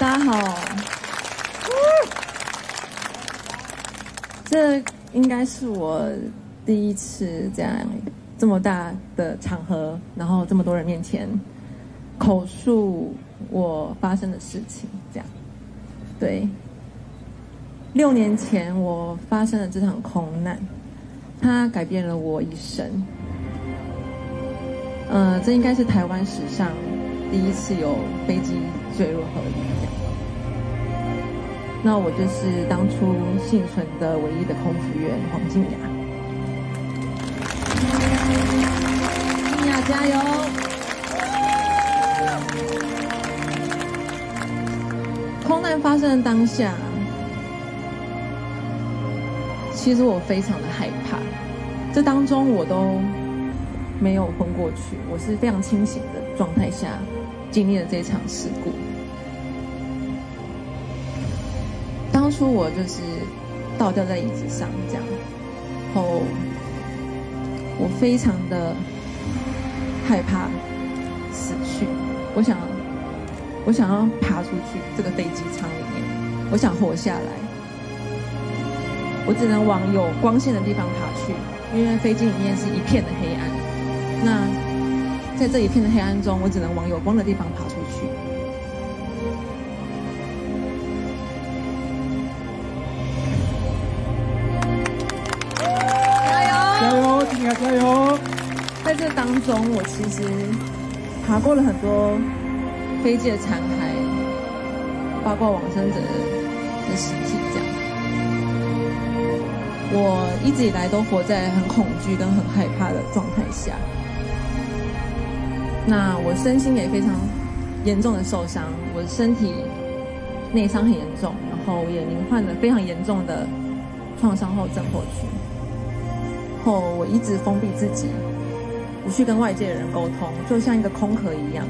大家好，这应该是我第一次这样这么大的场合，然后这么多人面前口述我发生的事情，这样。对，六年前我发生了这场空难，它改变了我一生。呃，这应该是台湾史上第一次有飞机坠入河里。那我就是当初幸存的唯一的空服员黄静雅。静雅加油！空难发生的当下，其实我非常的害怕。这当中我都。没有昏过去，我是非常清醒的状态下经历了这场事故。当初我就是倒吊在椅子上这样，后我非常的害怕死去，我想我想要爬出去这个飞机舱里面，我想活下来，我只能往有光线的地方爬去，因为飞机里面是一片的黑暗。那在这一片的黑暗中，我只能往有光的地方爬出去。加油！加油，金雅加油！在这当中，我其实爬过了很多飞机的残骸，包括往生者的尸体，这样。我一直以来都活在很恐惧跟很害怕的状态下。那我身心也非常严重的受伤，我身体内伤很严重，然后也罹患了非常严重的创伤后症候群。后我一直封闭自己，不去跟外界的人沟通，就像一个空壳一样，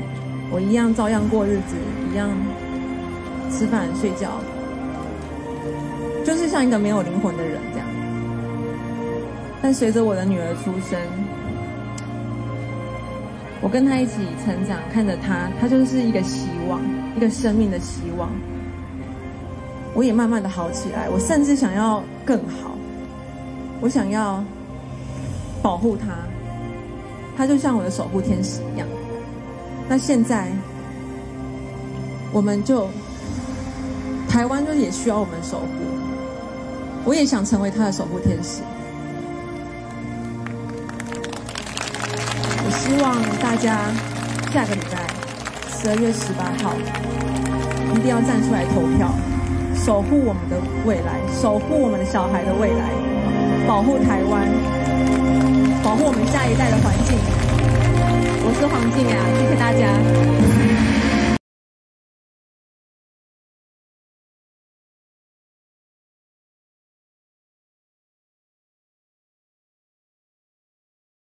我一样照样过日子，一样吃饭睡觉，就是像一个没有灵魂的人这样。但随着我的女儿出生，我跟他一起成长，看着他，他就是一个希望，一个生命的希望。我也慢慢的好起来，我甚至想要更好，我想要保护他，他就像我的守护天使一样。那现在，我们就台湾就也需要我们守护，我也想成为他的守护天使。希望大家下个礼拜十二月十八号一定要站出来投票，守护我们的未来，守护我们的小孩的未来，保护台湾，保护我们下一代的环境。我是黄静雅，谢谢大家。